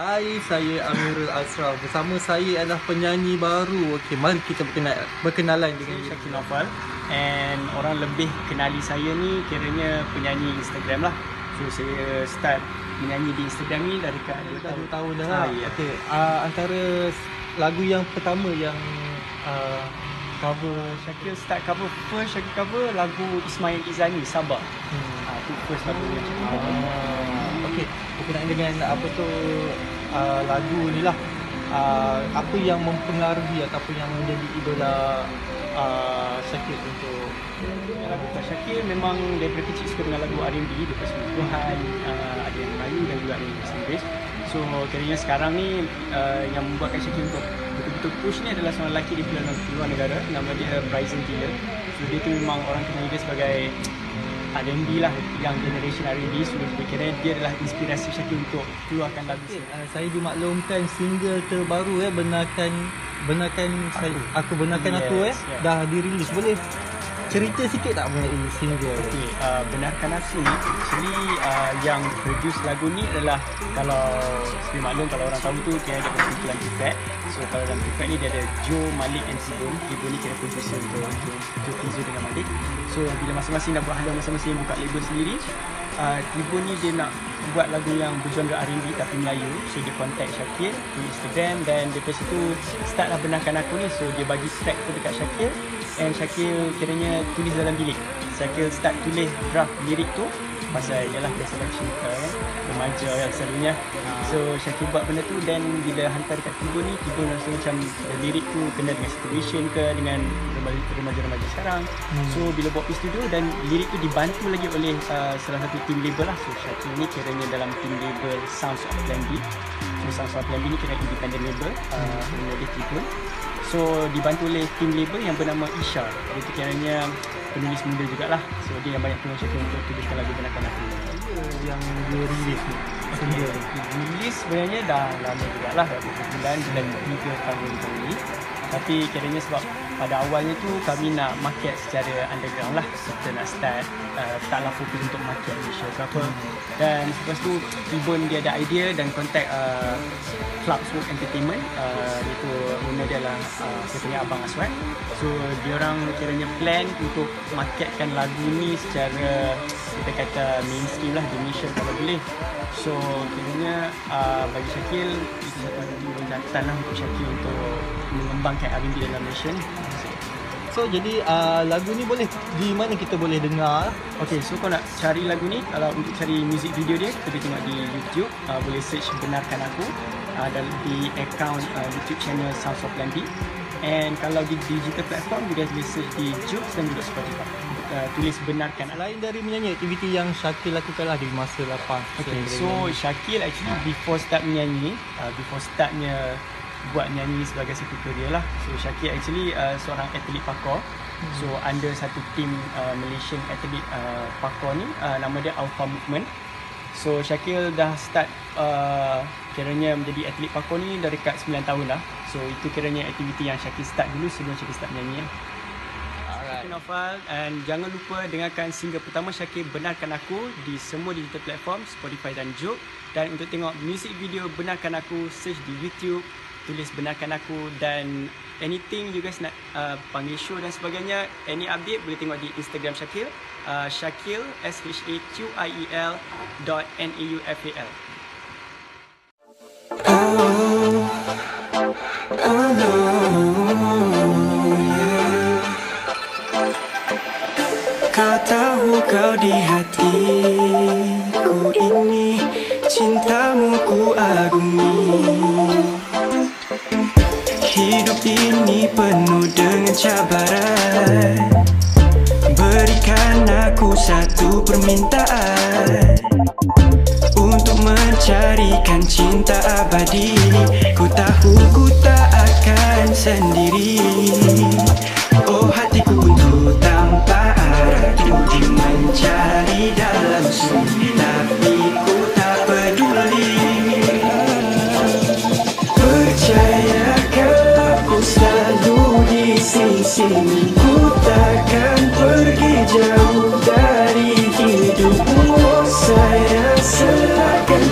Hai, saya Amirul Asraf. Bersama saya adalah penyanyi baru. Okey, mari kita berkenal, berkenalan dengan Saya Syakir Naufal and orang lebih kenali saya ni kiranya penyanyi Instagram lah. So saya start menyanyi di Instagram ni dari kat Dah 2 tahun dah. Ah, Ah, ya. Okey, uh, antara lagu yang pertama yang uh, cover Syakir start cover first Syakir cover lagu Ismail Izani Sabar. hmm. Ha, itu first lagu yang cover. Ah, okey, berkenaan dengan apa tu uh, lagu ni lah. Uh, apa yang mempengaruhi ataupun yang menjadi idola uh, Syakir untuk Lagu Kak Syakir memang daripada kecil suka dengan lagu R&B daripada 90-an uh, ada yang Melayu dan juga ada yang bahasa Inggeris. So kiranya sekarang ni uh, yang membuatkan Syakir untuk betul-betul push ni adalah seorang lelaki di luar negara nama dia Bryson Tiller. So dia tu memang orang kenal dia sebagai R&B lah yang generation R&B so dia kira dia adalah inspirasi Syakir untuk keluarkan lagu Okay, uh, saya dimaklumkan single terbaru eh benarkan benarkan aku, saya aku benarkan Yes, aku eh yeah. dah dirilis boleh cerita sikit tak mengenai single ni? Okay, uh, benarkan aku ni actually uh, yang produce lagu ni adalah kalau seperti maklum kalau orang tahu tu kira ada kumpulan Tifat so kalau dalam Tifat ni dia ada Joe, Malik and Sibon Sibon ni kira producer untuk Joe, Joe Tizo dengan Malik. So bila masing-masing dah buat haluan masing-masing buka label sendiri uh, Tibo ni dia nak buat lagu yang bergenre R&B tapi Melayu. So dia contact Syakir di Instagram dan daripada situ start lah benarkan aku ni. So dia bagi track tu dekat Syakir and Syakir kiranya tulis dalam bilik. Syakir start tulis draft lirik tu pasal ialah biasalah cinta kan? Remaja yang selalunya so Syakir buat benda tu dan bila hantar dekat Tibo ni Tibo rasa macam lirik tu kena dengan situation ke dengan remaja- remaja-remaja sekarang. Hmm. so bila buat studio dan lirik tu dibantu lagi oleh uh, salah satu team label lah. So Syakir ni kiranya dalam team label Sounds of Plan B so Sounds of Plan B ni kira independent label uh, punya dia Tribun so dibantu oleh team label yang bernama Isha. Dia tu kiranya penulis muda jugalah. So dia yang banyak tolong Syakir untuk tuliskan lagu Benakan Aku. Ni yang dia release ni. Ni Release sebenarnya dah lama juga lah Beberapa bulan Bulan 3 tahun kali Tapi kiranya sebab pada awalnya tu kami nak market secara underground lah Kita nak start uh, Taklah fokus untuk market Malaysia ke apa Dan lepas tu Ibon dia ada idea dan contact uh, Club Smoke Entertainment uh, Itu owner dia lah uh, Saya Abang Aswad So dia orang kiranya plan untuk marketkan lagu ni secara kita kata mainstream lah di Malaysia kalau boleh So kiranya uh, bagi Syakil itu satu lah untuk Syakil untuk mengembangkan R&B dalam Malaysia ni so jadi uh, lagu ni boleh di mana kita boleh dengar? Okay, so kau nak cari lagu ni Kalau untuk cari music video dia Kita boleh tengok di YouTube. Uh, Boleh search Benarkan Aku uh, dan Di account uh, YouTube channel Sounds of Plan B And kalau di digital platform You guys boleh search di Joox dan juga Spotify. Uh, Tulis Benarkan selain dari menyanyi aktiviti yang Syakir lakukan lah di masa lepas Okay, so dari Syakil actually before start menyanyi, uh, before startnya buat nyanyi sebagai satu career lah. So Syakil actually uh, seorang atlet parkour. So under satu team uh, Malaysian atlet uh, parkour ni, uh, nama dia Alpha Movement. So Syakil dah start uh, kiranya menjadi atlet parkour ni dah dekat 9 tahun lah. So itu kiranya aktiviti yang Syakil start dulu sebelum Syakil start menyanyi lah. Syakir Naufal and jangan lupa dengarkan single pertama Syakir Benarkan Aku di semua digital platform Spotify dan Joox dan untuk tengok music video Benarkan Aku search di YouTube tulis Benarkan Aku dan anything you guys nak uh, panggil show dan sebagainya any update boleh tengok di Instagram Syakil uh, Syakil S H A Q I E L dot N A U F A L. Kau tahu kau di hatiku ini Cintamu ku agumi Hidup ini penuh dengan cabaran. Berikan aku satu permintaan. Untuk mencarikan cinta abadi Ku tahu ku tak akan sendiri sisimu Ku takkan pergi jauh dari hidupmu Oh sayang serahkan